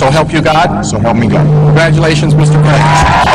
So help you God? So help me God. Congratulations, Mr. President.